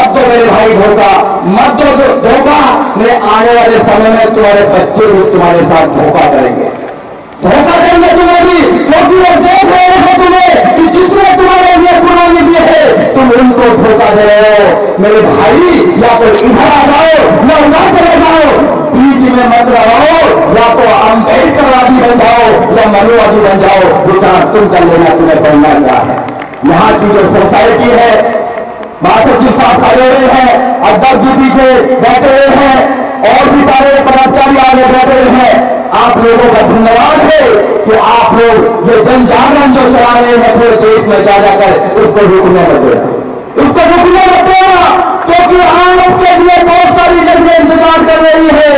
मत दो मेरे भाई धोखा, मत दो जो धोखा। मैं आने वाले समय में तुम्हारे बच्चे भी तुम्हारे साथ धोखा करेंगे। धोखा देंगे तुम्हें भी, क्योंकि वो देख रहे हैं तुम्हें कि जिसने तुम्हारे लिए कुर्बानी दी है, तुम उनको धोखा दे रहे हो। मेरे भाई, या तो इधर आ जाओ, या उधर चले जाओ। बीच में मत रहो, या तो अंबेडकर आदि बन जाओ, या मनुवादी बन जाओ। विचार तुम कर लेना, तुम्हें बनना क्या है? यहाँ की जो सोसाइटी है मास्टर जी खड़े हुए हैं अध्यक्ष जी पीछे बैठे हुए हैं, और भी सारे कर्मचारी आगे बैठे हुए हैं। आप लोगों का धन्यवाद है कि आप लोग ये जन जागरण जो चला रहे हैं पूरे देश में जा जाकर उसको रुकने देना उसको रुकने मत देना क्योंकि आपके लिए बहुत सारी जगह इंतज़ार कर रही है।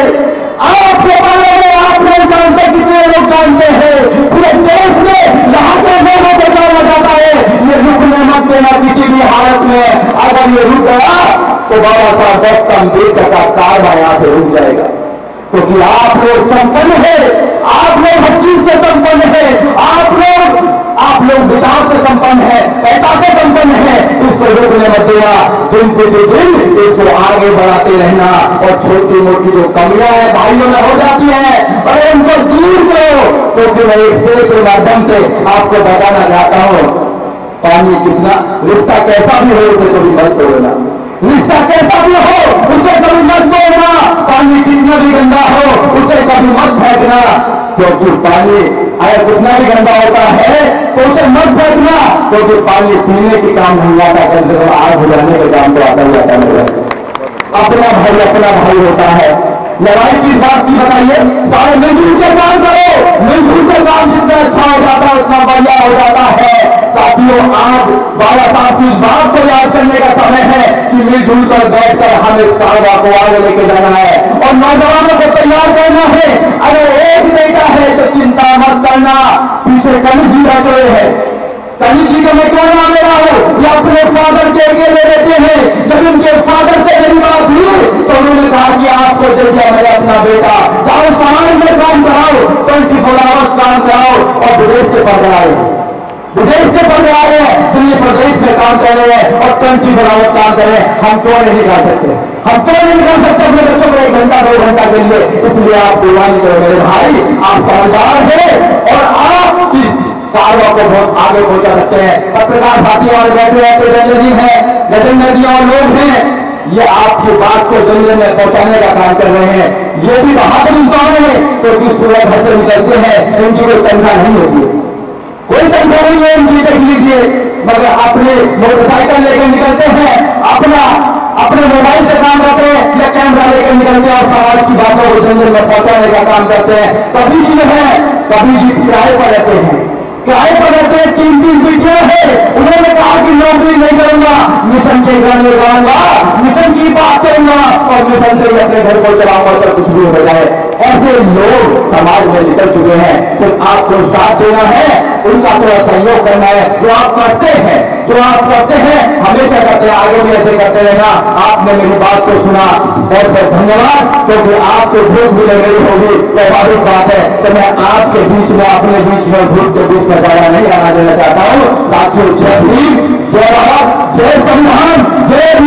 आपके बारे में आप लोग जानते कितने लोग जानते हैं पूरे देश में यहाँ के लोगों को जाना जाता है ये रुकने मत देना किसी भी हालत रुक गया तो बाबा साहब डॉक्टर अंबेडकर का कारवा से रुक जाएगा क्योंकि तो आप लोग संपन्न है, आप लोग हर चीज़ से संपन्न है, आप लोग आप लोग विकास से संपन्न है पैसा से संपन्न है इसको रोकने मत देना। दिन के दिन, इसको आगे बढ़ाते रहना और छोटी मोटी जो कमियाँ हैं, भाइयों में हो जाती है अरे उनको दूर करो। क्योंकि मैं एक शेर के माध्यम से आपको बताना चाहता हूँ पानी कितना, रिश्ता कैसा भी हो, उसे कभी मत तोड़ना। रिश्ता कैसा भी हो, उसे कभी मत तोड़ना। पानी कितना भी गंदा हो, उसे कभी मत फेंकना। क्योंकि पानी अगर कितना भी गंदा होता है तो उसे मत फेंकना। क्योंकि पानी पीने के काम नहीं आता कम से कम आग बुझाने के काम तो आता ही आता नहीं अपना भाई अपना भाई होता है। लड़ाई की बात की बताइए। सारे मिलजुल के काम करो। मिलजुल के काम जितना अच्छा हो जाता है, उतना बढ़िया हो जाता है। साथियों, आज बाबा साहब की बात को याद करने का समय है कि मिलजुल कर बैठकर हम इस कारवा को आगे लेके जाना है। और नौजवानों को तैयार करना है। अगर एक बेटा है तो चिंता मत करना। पीछे कभी जी बैठे हुए हैं। कहीं जी को मैं क्यों ना ले रहा हूँ? या अपने फादर के लिए ले लेते हैं। जब उनके फादर से मेरी बात हुई तो उन्होंने कहा कि आपको दे दिया मेरा अपना बेटा जाओ समाज में काम कराओ ट्वेंटी फोर आवर्स काम कराओ और विदेश से पढ़ कराओ विदेश से पढ़ रहा है दिल्ली प्रदेश में काम कर रहे हैं और फोर आवर्स काम कर रहे हैं। हम क्यों नहीं कर सकते? हम क्यों नहीं कर सकते अपने बच्चों को एक घंटा, दो घंटा के लिए? इसलिए आप दीवानी करो, मेरे भाई, आप समझदार हैं और आप कारवा को बहुत आगे पहुँचा सकते हैं। पत्रकार साथी और बैठे रहते रंजन जी हैं नरेंद्र जी और लोग हैं। ये आपकी बात को दुनिया में पहुँचाने का काम कर रहे हैं। ये भी बहादुर इंसान है क्योंकि सूरज घर से निकलते हैं। इनकी कोई तनख्वाह नहीं होती नहीं देख लीजिए। मगर अपने मोटरसाइकिल लेकर निकलते हैं, अपना, अपने मोबाइल से काम करते हैं, या कैमरा लेकर निकलते हैं और समाज की बातों को जंगल में पहुँचाने का काम करते हैं। कभी जी है कभी जी किराए पर रहते हैं। किराए पर रहते हैं तीन तीन बेटियाँ हैं। उन्होंने कहा कि नौकरी नहीं करूँगा। मिशन के घर में रहूँगा, मिशन की बात करूँगा, और मिशन से अपने घर को चलाऊँगा तो कुछ भी हो जाए। ऐसे लोग समाज में निकल चुके हैं। सिर्फ़ आपको साथ देना है। उनका थोड़ा सहयोग करना है। जो आप करते हैं, जो आप करते हैं, हमेशा करते हैं आगे भी ऐसे करते रहना। आपने मेरी बात को सुना। बहुत बहुत धन्यवाद, क्योंकि आपको भूख भी लग रही होगी। स्वाभाविक बात है तो मैं आपके बीच में, अपने बीच में भूख के बीच में ज़्यादा नहीं, आना देना चाहता हूँ। साथियों जय भीम जय भारत जय संविधान, जय